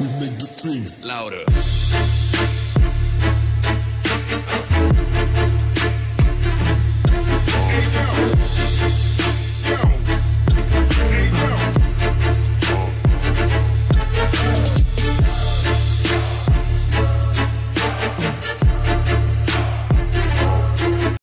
We make the strings louder.